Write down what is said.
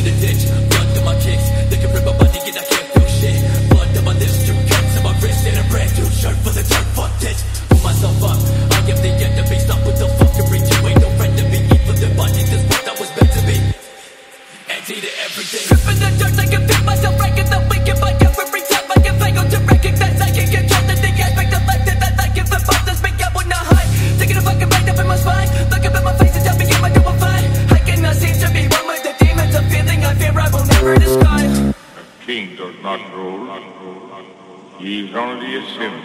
in the ditch, blood to my kicks. They can rip my body and I can't feel shit. Blood to my lips, two cuts on my wrist, and a brand new shirt for the dirt. Fuck this. Pull myself up. King does not rule. He is only a symbol.